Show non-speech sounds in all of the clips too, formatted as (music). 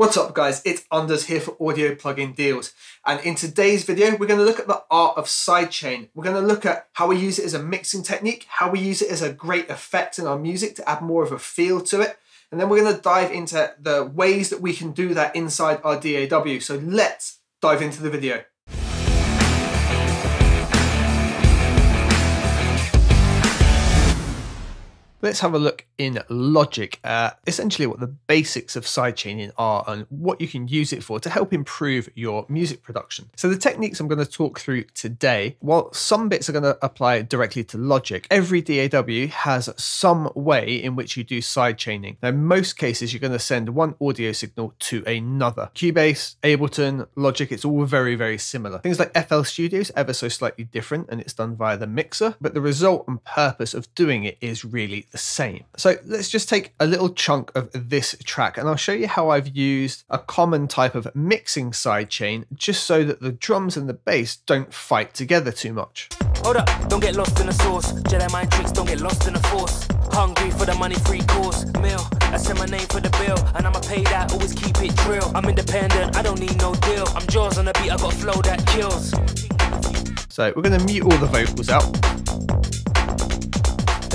What's up guys, it's Anders here for Audio Plugin Deals. And in today's video, we're gonna look at the art of sidechain. We're gonna look at how we use it as a mixing technique, how we use it as a great effect in our music to add more of a feel to it. And then we're gonna dive into the ways that we can do that inside our DAW. So let's dive into the video. Let's have a look in Logic, uh, essentially what the basics of sidechaining are and what you can use it for to help improve your music production. So the techniques I'm going to talk through today, while some bits are going to apply directly to Logic, every DAW has some way in which you do sidechaining. Now in most cases you're going to send one audio signal to another. Cubase, Ableton, Logic, it's all very, very similar. Things like FL Studio is ever so slightly different and it's done via the mixer, but the result and purpose of doing it is really the same. So let's just take a little chunk of this track and I'll show you how I've used a common type of mixing sidechain just so that the drums and the bass don't fight together too much. Hold up, don't get lost in the source. Jedi mind tricks, don't get lost in the force. Hungry for the money, free course meal. I send my name for the bill, and I'ma pay that. Always keep it real. I'm independent, I don't need no deal. I'm jaws on the beat, I got flow that kills. So we're gonna mute all the vocals out.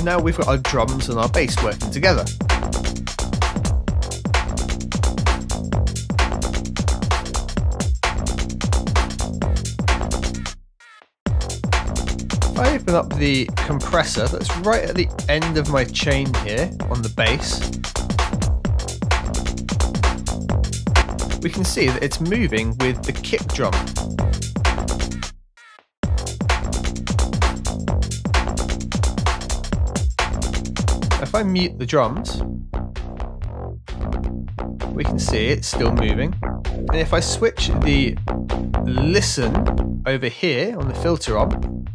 Now we've got our drums and our bass working together. If I open up the compressor that's right at the end of my chain here on the bass, we can see that it's moving with the kick drum. If I mute the drums, we can see it's still moving. And if I switch the listen over here on the filter on,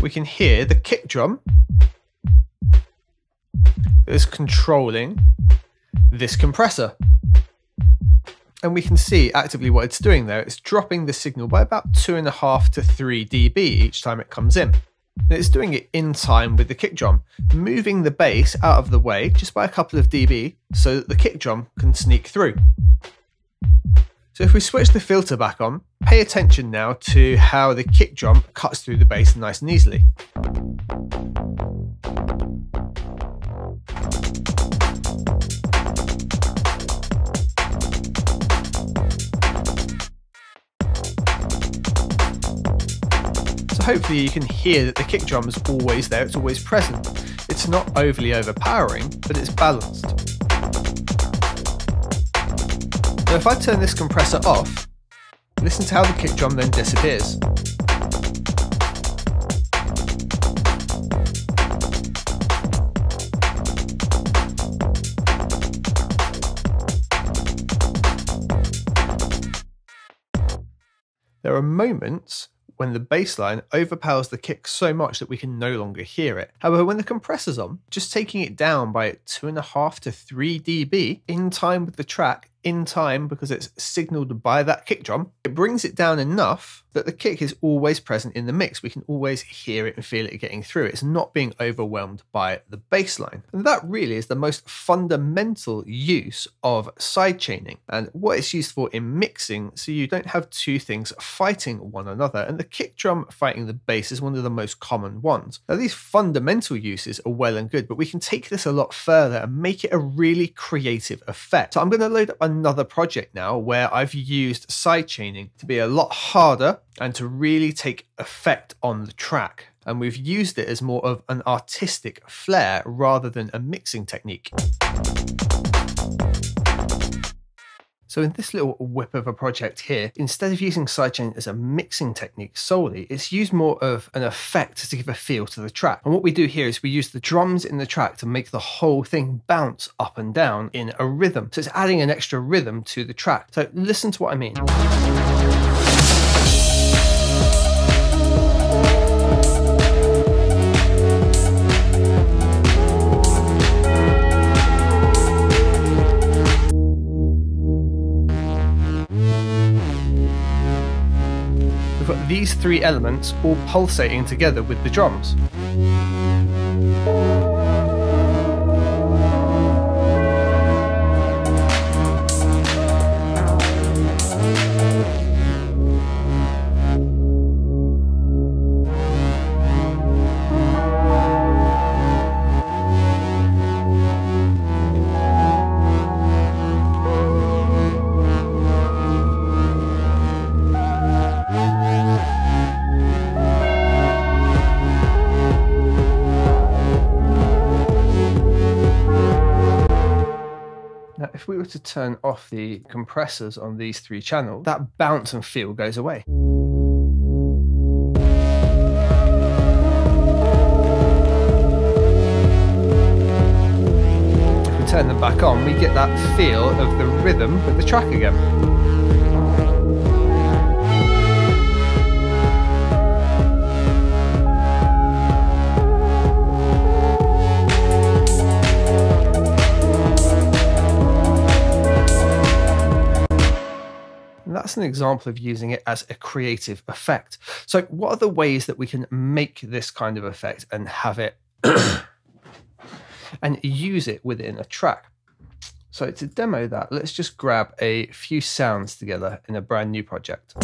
we can hear the kick drum that is controlling this compressor. And we can see actively what it's doing there. It's dropping the signal by about two and a half to three dB each time it comes in. And it's doing it in time with the kick drum, moving the bass out of the way just by a couple of dB so that the kick drum can sneak through. So if we switch the filter back on, pay attention now to how the kick drum cuts through the bass nice and easily. Hopefully you can hear that the kick drum is always there, it's always present. It's not overly overpowering, but it's balanced. Now if I turn this compressor off, listen to how the kick drum then disappears. There are moments when the bass line overpowers the kick so much that we can no longer hear it. However, when the compressor's on, just taking it down by 2.5 to 3 dB in time with the track in time because it's signaled by that kick drum, it brings it down enough that the kick is always present in the mix. We can always hear it and feel it getting through. It's not being overwhelmed by the bass line. And that really is the most fundamental use of sidechaining and what it's used for in mixing so you don't have two things fighting one another. And the kick drum fighting the bass is one of the most common ones. Now, these fundamental uses are well and good, but we can take this a lot further and make it a really creative effect. So I'm going to load up another project now where I've used sidechaining to be a lot harder and to really take effect on the track. And we've used it as more of an artistic flair rather than a mixing technique. So in this little whip of a project here, instead of using sidechain as a mixing technique solely, it's used more of an effect to give a feel to the track. And what we do here is we use the drums in the track to make the whole thing bounce up and down in a rhythm. So it's adding an extra rhythm to the track. So listen to what I mean. These three elements all pulsating together with the drums. If we were to turn off the compressors on these three channels, that bounce and feel goes away. If we turn them back on, we get that feel of the rhythm with the track again. That's an example of using it as a creative effect. So, what are the ways that we can make this kind of effect and have it (coughs) and use it within a track? So, to demo that, let's just grab a few sounds together in a brand new project.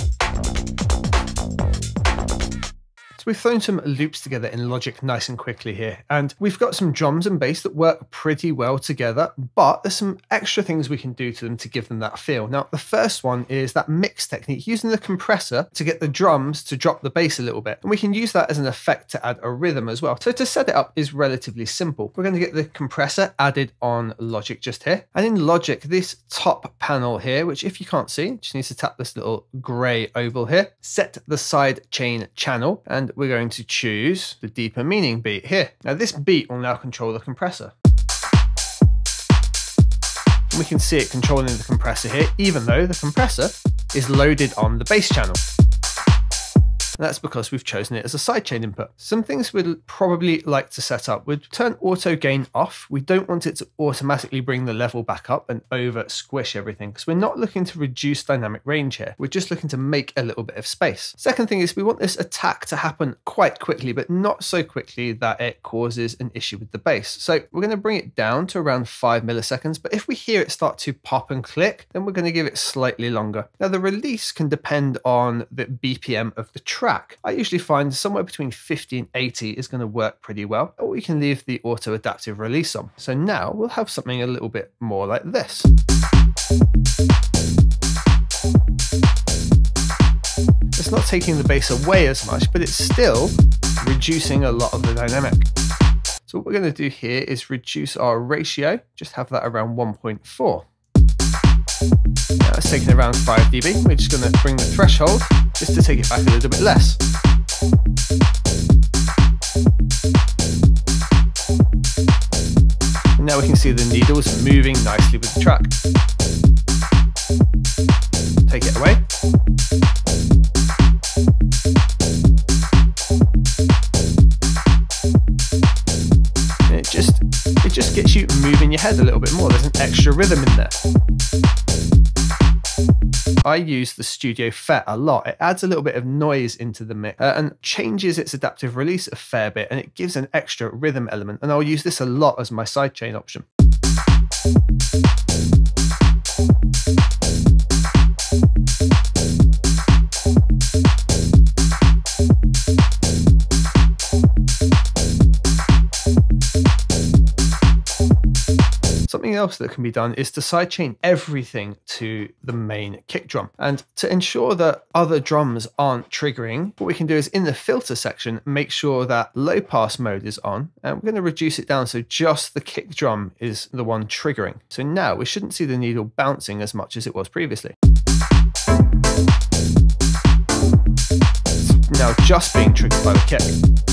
So we've thrown some loops together in Logic nice and quickly here, and we've got some drums and bass that work pretty well together, but there's some extra things we can do to them to give them that feel. Now, the first one is that mix technique, using the compressor to get the drums to drop the bass a little bit, and we can use that as an effect to add a rhythm as well. So to set it up is relatively simple. We're going to get the compressor added on Logic just here, and in Logic, this top panel here, which if you can't see, just needs to tap this little gray oval here, set the side chain channel, and we're going to choose the deeper meaning beat here. Now this beat will now control the compressor. And we can see it controlling the compressor here, even though the compressor is loaded on the bass channel. And that's because we've chosen it as a sidechain input. Some things we'd probably like to set up would turn auto gain off. We don't want it to automatically bring the level back up and over squish everything because we're not looking to reduce dynamic range here. We're just looking to make a little bit of space. Second thing is we want this attack to happen quite quickly, but not so quickly that it causes an issue with the bass. So we're going to bring it down to around five milliseconds. But if we hear it start to pop and click, then we're going to give it slightly longer. Now the release can depend on the BPM of the track track. I usually find somewhere between 50 and 80 is going to work pretty well, or we can leave the auto adaptive release on. So now we'll have something a little bit more like this. It's not taking the bass away as much, but it's still reducing a lot of the dynamic. So what we're going to do here is reduce our ratio, just have that around 1.4. Now it's taking around 5 dB. We're just going to bring the threshold just to take it back a little bit less. And now we can see the needles moving nicely with the track. Take it away. It just it just gets you moving your head a little bit more. There's an extra rhythm in there. I use the Studio FET a lot. It adds a little bit of noise into the mix uh, and changes its adaptive release a fair bit, and it gives an extra rhythm element. And I'll use this a lot as my sidechain option. Something else that can be done is to sidechain everything to the main kick drum. And to ensure that other drums aren't triggering, what we can do is in the filter section, make sure that low pass mode is on. And we're going to reduce it down so just the kick drum is the one triggering. So now we shouldn't see the needle bouncing as much as it was previously. Now just being triggered by the kick.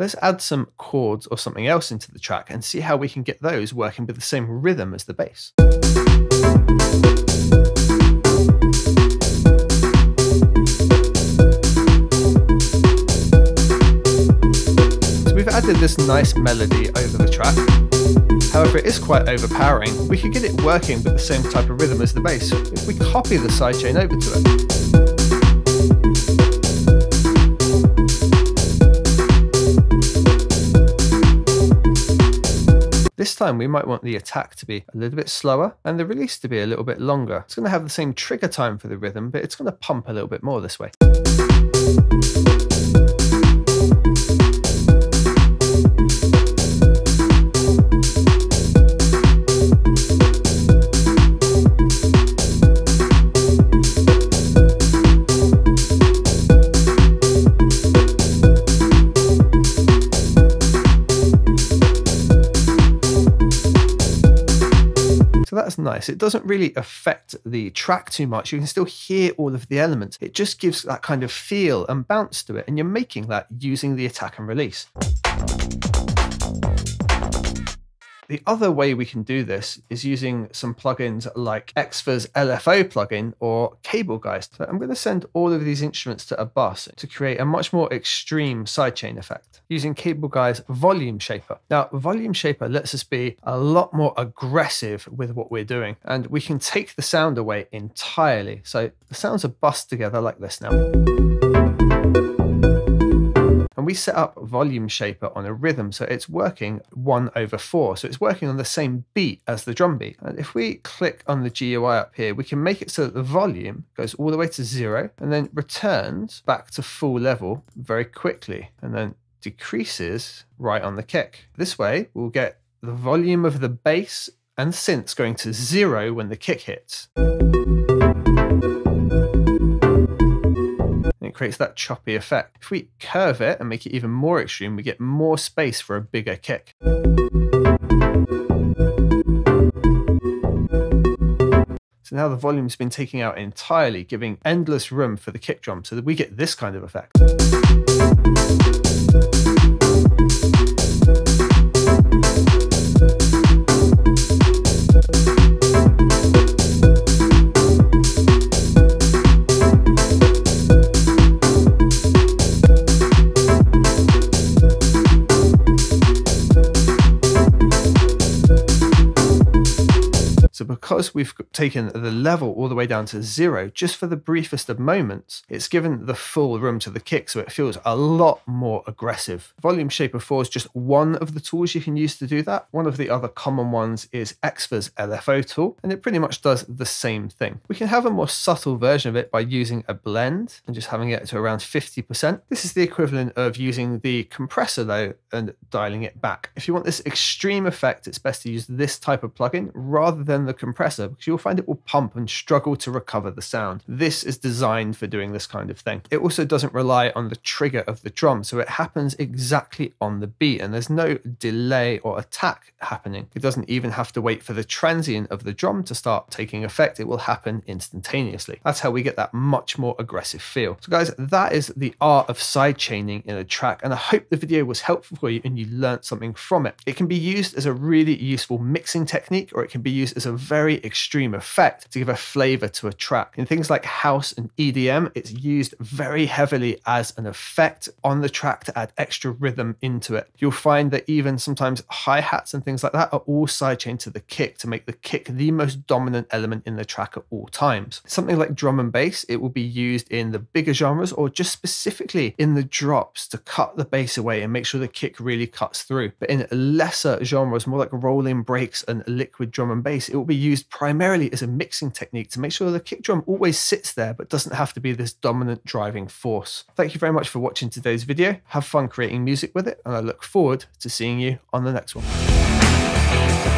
Let's add some chords or something else into the track and see how we can get those working with the same rhythm as the bass. So we've added this nice melody over the track. However, it is quite overpowering. We could get it working with the same type of rhythm as the bass if we copy the sidechain over to it. This time we might want the attack to be a little bit slower and the release to be a little bit longer. It's going to have the same trigger time for the rhythm, but it's going to pump a little bit more this way. Nice. It doesn't really affect the track too much. You can still hear all of the elements. It just gives that kind of feel and bounce to it, and you're making that using the attack and release. The other way we can do this is using some plugins like Xfer's LFO plugin or Cableguys. So I'm going to send all of these instruments to a bus to create a much more extreme sidechain effect using Cableguys Volume Shaper. Now, Volume Shaper lets us be a lot more aggressive with what we're doing, and we can take the sound away entirely. So the sounds are bussed together like this now we set up volume shaper on a rhythm so it's working one over four. So it's working on the same beat as the drum beat. And if we click on the GUI up here we can make it so that the volume goes all the way to zero and then returns back to full level very quickly and then decreases right on the kick. This way we'll get the volume of the bass and synths going to zero when the kick hits creates that choppy effect. If we curve it and make it even more extreme, we get more space for a bigger kick. So now the volume's been taken out entirely, giving endless room for the kick drum so that we get this kind of effect. Because we've taken the level all the way down to zero, just for the briefest of moments, it's given the full room to the kick, so it feels a lot more aggressive. Volume Shaper 4 is just one of the tools you can use to do that. One of the other common ones is Xfer's LFO tool, and it pretty much does the same thing. We can have a more subtle version of it by using a blend and just having it to around 50%. This is the equivalent of using the compressor though and dialing it back. If you want this extreme effect, it's best to use this type of plugin rather than the compressor compressor because you'll find it will pump and struggle to recover the sound. This is designed for doing this kind of thing. It also doesn't rely on the trigger of the drum, so it happens exactly on the beat and there's no delay or attack happening. It doesn't even have to wait for the transient of the drum to start taking effect. It will happen instantaneously. That's how we get that much more aggressive feel. So guys, that is the art of sidechaining in a track and I hope the video was helpful for you and you learned something from it. It can be used as a really useful mixing technique or it can be used as a very extreme effect to give a flavor to a track. In things like house and EDM, it's used very heavily as an effect on the track to add extra rhythm into it. You'll find that even sometimes hi hats and things like that are all sidechained to the kick to make the kick the most dominant element in the track at all times. Something like drum and bass, it will be used in the bigger genres or just specifically in the drops to cut the bass away and make sure the kick really cuts through. But in lesser genres, more like rolling breaks and liquid drum and bass, it will be used primarily as a mixing technique to make sure the kick drum always sits there but doesn't have to be this dominant driving force. Thank you very much for watching today's video. Have fun creating music with it, and I look forward to seeing you on the next one.